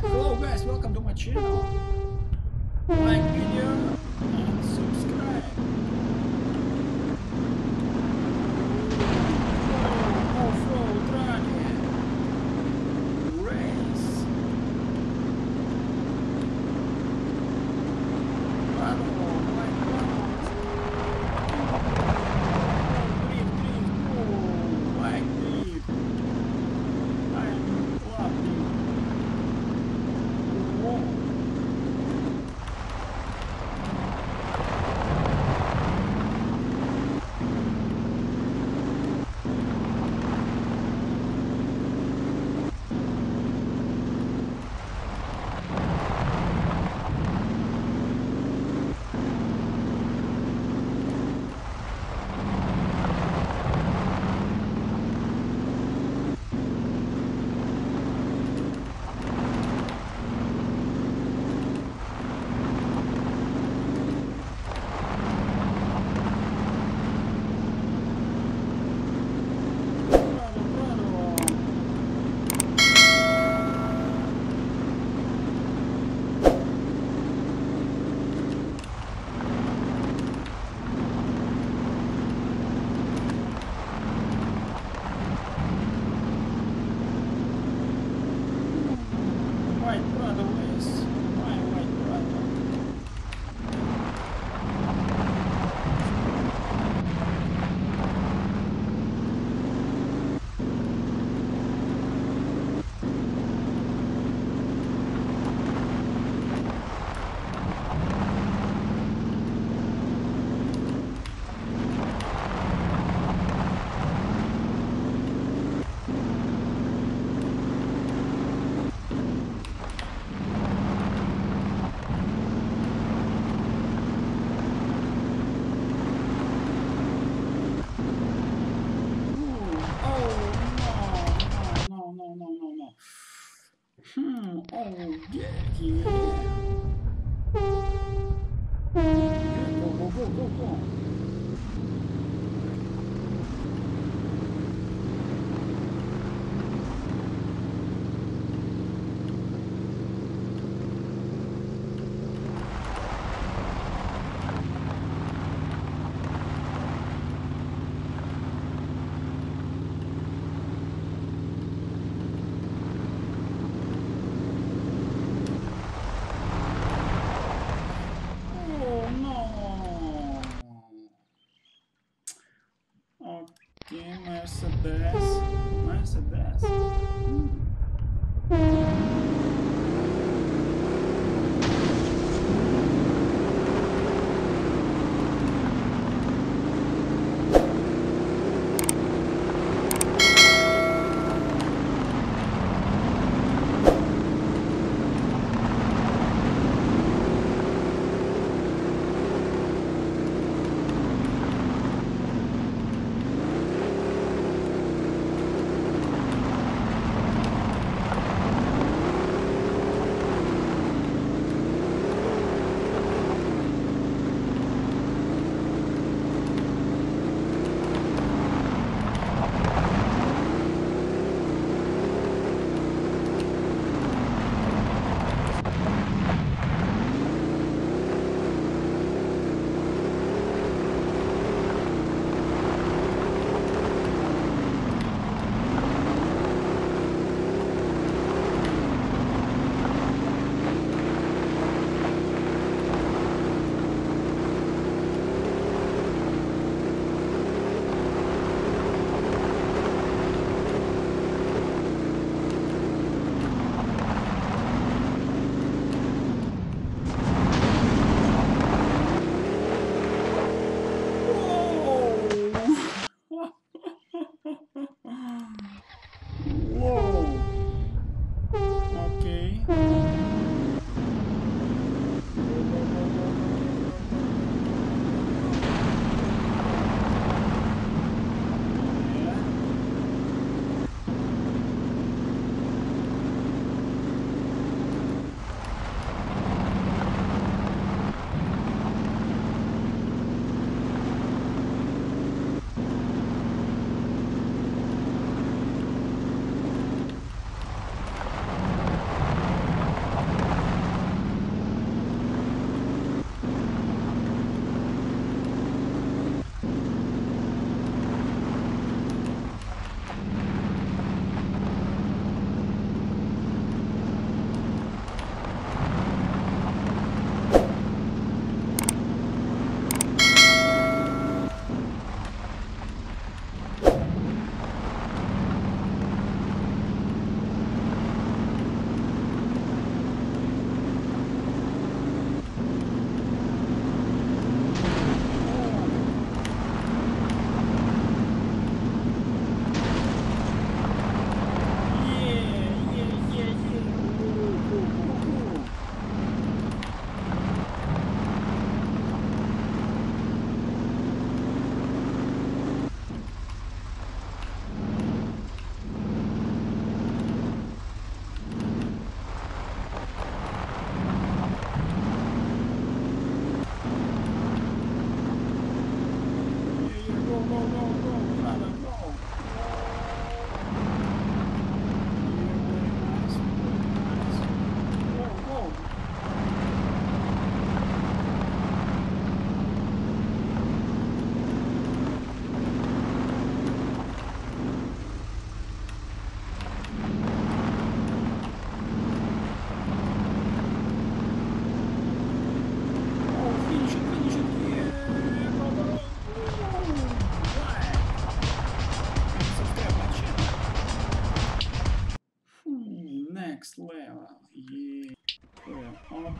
Hello guys, welcome to my channel. Like video. Hmm. Oh, yeah, yeah. Go, go, go, go, go. the. Nice the best. Mm.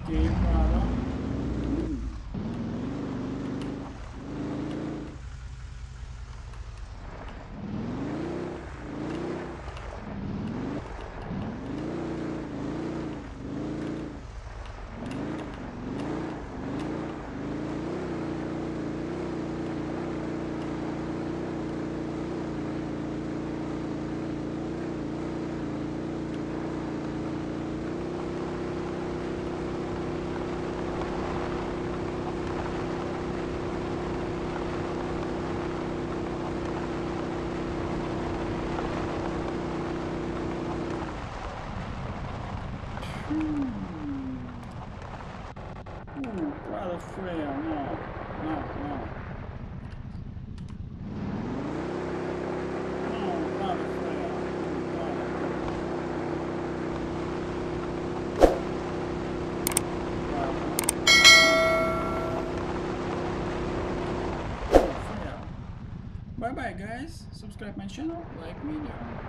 Game uh, Freya, no, no, no. Bye bye guys, subscribe my channel, like video.